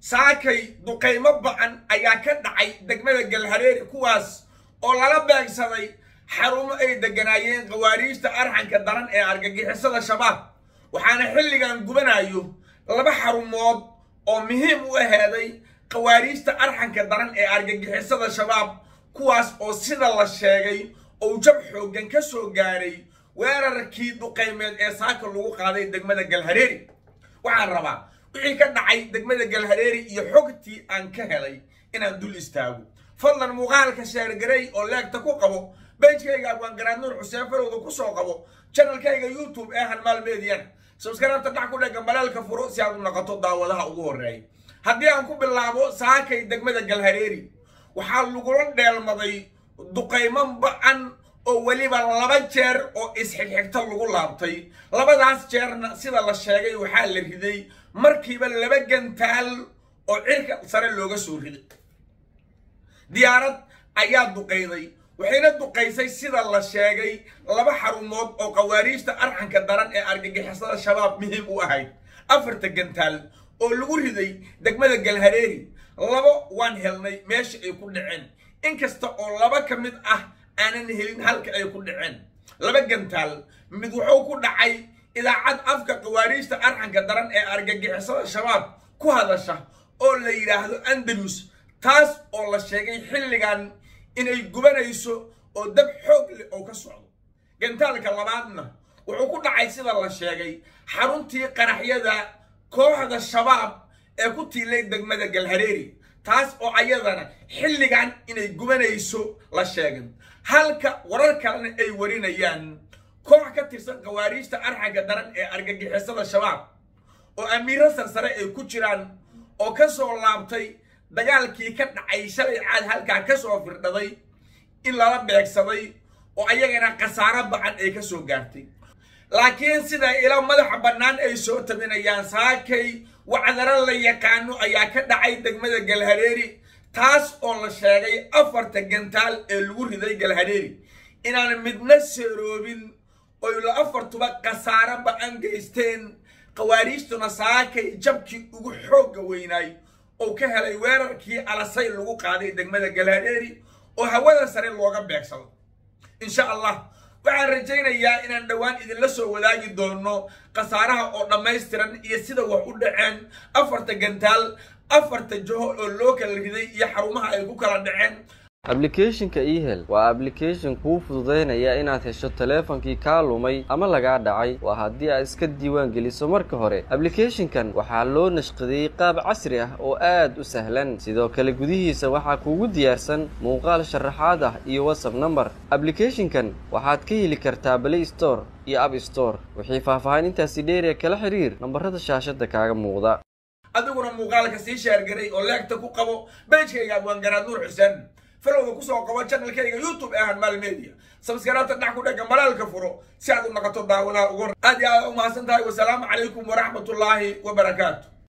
saakay duqaymo ba'an ayaa ka dhacay degmada galhareeri kuwaas oo lala beegsaday xarumo ay degganaayeen khawaariijta arxanka daran ee argagixisada shabaab waxaana xilligan gubanayo laba xarumood oo muhiim u aheeday khawaariijta arxanka daran ee argagixisada shabaab kuwaas oo sida la sheegay ou jab xooggan ka soo gaaray weerarkii duqaymeed ee saaka lagu qaaday degmada galhareeri waxaan rabaa wixii ka dhacay degmada galhareeri iyo xogtii aan ka helay inaan dul istaago. Fadlan muuqaalka sheergaray oo leegta ku qabo bejkayga abwaangaraad nuur xuseen farowda ku soo qabo janalkayga youtube ee hanmaal median sabskaraabta dhac ku dhega maleelka furo si aad u noqoto daawadaha ugu horreeya. Haddii aan ku bilaabo saakay degmada galhareeri waxaa lagula dheelmaday duqaymo ba'an oo weliba laba jeer oo isxigxigta lagu laabtay. Labadaas jeerna sida la sheegay waxaa la riday markiiba laba gantaal oo cirka sare looga soo riday. Diyaarad ayaa duqayday waxayna duqaysay sida la sheegay laba xarumood oo khawaariijta arxanka daran ee argagixisada shabaab muhiim u ahayd. Afarta gantaal oo lagu riday degmada galhareeri labo waan helnay meesha ay ku dhaceen. Inkasta oo laba ka mid ah aanan helin halka ay ku dhaceen. Laba gantaal mid wuxuu ku dhacay idaacad afka khawaariijta arxanka daran ee argagixisada shabaab ku hadasha oo la yidhaahdo andalus taas oo la sheegay xilligan inay gubanayso oo dab xoog leh oo ka socdo. Gantaalka labaadna wuxuu ku dhacay sida la sheegay xaruntii qaraxyada kooxda shabaab ee ku tiilay degmada galhareeri taas oo ayadana xilligan inay gubanayso la sheegay halka warar kalena ay warinayaan. Koox ka tirsan khawaariijta arxanka daran ee argagixisada shabaab oo amiiro sarsare ay ku jiraan oo ka soo laabtay dagaalkii ka dhacay shalay caad halkaa ka soo firdhaday in lala beegsaday oo ayagana khasaaro bacan ay ka soo gaartay laakiin sida ilo madaxa bannaan ay soo tabinayaan saakay wacdaro la yaqaano ayaa ka dhacay degmada galhareeri taas oo la sheegay afarta gantaal ee lagu riday galhareeri. Inaan midna seeroobin oy la afartuba khasaaro ba'an geysteen khawaariijtuna saakay jabkii ugu xoogga weynaay oo ka helay weerarkii alasay lagu qaaday degmada galhareeri oo hawada sare looga beegsado. Insha allah waxaan rajaynayaa inaan dhowaan idinla soo wadaagi doono khasaaraha oo dhammaystiran iyo sida wax u dhaceen. Afarta gantaal afarta jaho oo loo kala riday iyo xarumaha ay ku kala dhaceen ablicathonka ehel waa ablication kuu fududaynaya inaad hesho taleefankii kaa lumay ama lagaa dhacay. Waa haddii aad iska diiwaan geliso marka hore. Ablicathonkan waxaa loo nashqadeeyey qaab casri ah oo aad u sahlan. Sidoo kale gudihiisa waxaa kuugu diyaarsan muuqaal sharaxaad ah iyo whatsapp number. Ablicathonkan waxaad ka heli kartaa play store iyo app store. Wixii faahfaahin intaasi dheeriya kala xiriir nambarada shaashada kaaga muuqda. Adiguna muuqaalka sii sheergaray oo leegta ku qabo bejkayga abwaangaraad nuur xuseen falowda ku soo qabo janalkayga youtube ee hanmaal media. Sabskaraabta dhac ku dhega malaalka furo si aad u noqoto daawadaha ugu aad iyo aad u mahadsan tahay wasalaamu calaykum waraxmatullaahi wabarakaatu